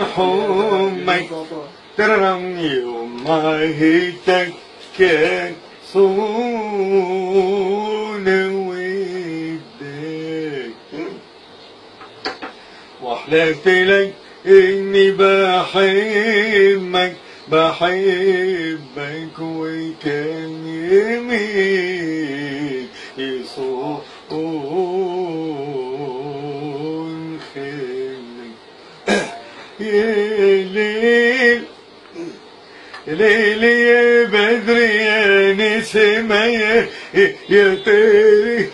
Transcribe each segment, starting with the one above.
حمي ترم يوم هيتك صون ودك وحلفت لك إني بحبك بحبك وكان يمين ليل ليل يا بدر يا نسمة يا يا طيري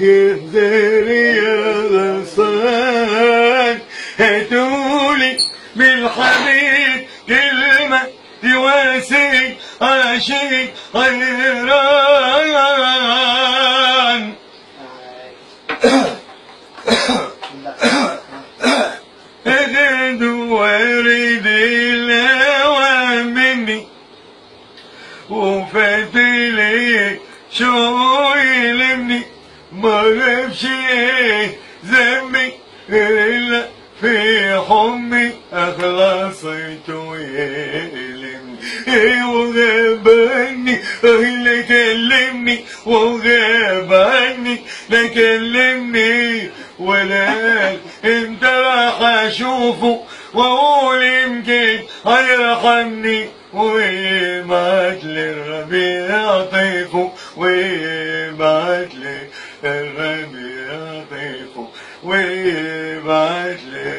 يا زاري يا غصان هاتولي بالحبيب كلمة تواسي عاشق غيران وارد الهوى مني وفات لي شو يلمني ما إيه ذنبي الا في حمي اخلصت ويلمني إيه وغاب عني اللي كلمني وغاب عني لا كلمني ولا انت راح اشوفه واقول يمكن هيرحمني ويبعت لي الربيع طيفه ويبعت لي الربيع طيفه ويبعت لي